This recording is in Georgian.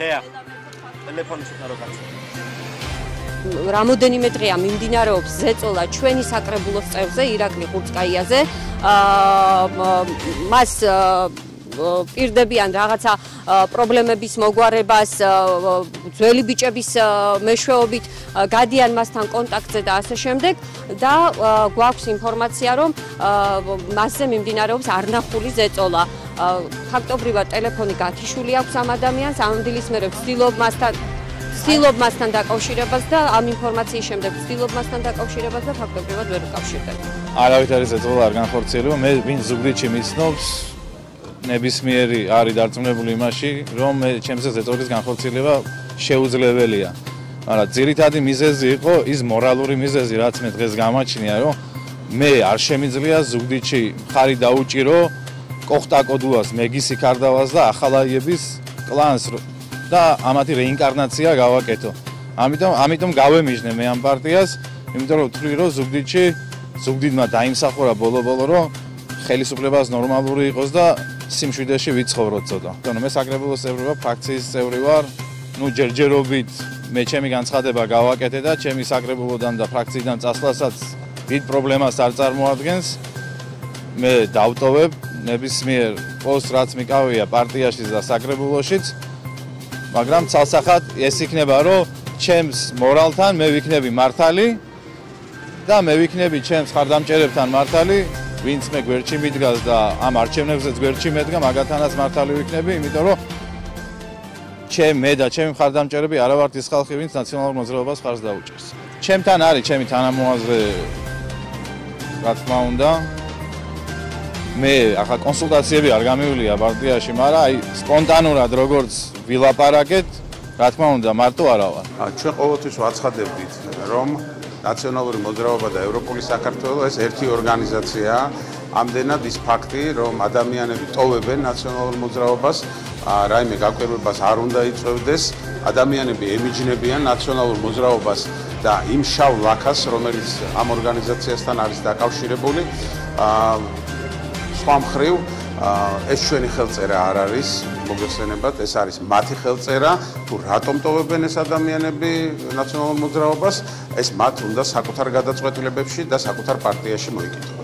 თეა. ტელეფონის უკან რო გაწევ რამოდენიმე დღეა მიმდინარეობს ზეწოლა ჩვენი საკრებულოს წევრზე ირაკლი ხურცკაიაზე აა მას პირდებიან რაღაცა პრობლემების მოგვარებას ძველი ბიჭების მეშვეობით. გადიან მასთან კონტაქტზე და ასე შემდეგ. და გვაქვს ინფორმაცია რომ მასზე მიმდინარეობს არნახული ზეწოლა ფაქტობრივად ტელეფონი გათიშული აქვს ამ ადამიანს ამ დილის მერე ვცდილობ მასთან ვცდილობ მასთან დაკავშირებას და ამ ინფორმაციის შემდეგ ვცდილობ მასთან დაკავშირებას და ფაქტობრივად ვერ ვკავშირდებ. არავით არის ეწოლა არ განხორციელება. მე ვინ ზუგდიდში მიცნობს ნებისმიერი არის დარწმუნებული იმაში, რომ მე ჩემს ეწოლის განხორციელება შეუძლებელია. მაგრამ ძირითადი მიზეზი იყო ის მორალური მიზეზი, რაც მე დღეს გამაჩნია, რომ მე არ შემიძლია ზუგდიდში ხარი დაუჭირო კოხტაკოდუას, მეგისი კარდავას და ახალაიების კლანს და ამათი რეინკარნაცია გავაკეთო. ამიტომ ამიტომ გავემიჟნე მე ამ პარტიას, იმიტომ რომ ვთვლი რომ ზუგდიდში ზუგდიდმა დაიმსახურა ბოლო-ბოლო რომ ხელისუფლებას ნორმალური იყოს და სიმშვიდეში ვიცხოვროთ ცოტა. ანუ მე საკრებულოს წევრი ვარ, ფრაქციის წევრი ვარ. ნუ ჯერჯერობით მე ჩემი განცხადება გავაკეთე და ჩემი საკრებულოდან და ფრაქციიდან წასვლასაც დიდ პრობლემას არ წარმოადგენს. მე დავტოვებ ნებისმიერ პოსტს რაც მიკავია პარტიაში და საკრებულოშიც. მაგრამ ცალსახად ეს იქნება რომ ჩემს მორალთან მე ვიქნები მართალი და მე ვიქნები ჩემს ხარდამჭერებთან მართალი ვინც მე გვერდში მიდგას და ამ არჩევნებზეც გვერდში მედგა მაგათანაც მართალი ვიქნები იმიტომ რომ ჩემ მე და ჩემი ხარდამჭერები არა ვართ ის ხალხი ვინც ნაციონალურ მოძრაობას ხარს დაუჭერს ჩემთან არის ჩემი თანამოაზრე რა თქმა უნდა მე ახლა კონსულტაციები არ გამივლია პარტიაში, მაგრამ აი სპონტანურად როგორც ვილაპარაკეთ, რა თქმა უნდა, მარტო არა ვარ. ჩვენ ყოველთვის ვაცხადებდით, რომ ნაციონალური მოძრაობა და ევროპული საქართველოს ეს ერთი ორგანიზაციაა. ამდენად ის ფაქტი, რომ ადამიანები ტოვებენ ნაციონალურ მოძრაობას, რაიმე გაკვირვებას არ უნდა იწევდეს, ადამიანები ემიჯნებიან ნაციონალურ მოძრაობას და იმ შავ ლაქას, რომელიც ამ ორგანიზაციასთან არის დაკავშირებული, აა სხვა მხრივ ეს ჩვენი ხელწერა არ არის მოგესწრებათ ეს არის მათი ხელწერა თუ რატომ ტოვებენ ეს ადამიანები ნაციონალურ მოძრაობას ეს მათ უნდა საკუთარ გადაწყვეტილებებში და საკუთარ პარტიაში მოიკითხონ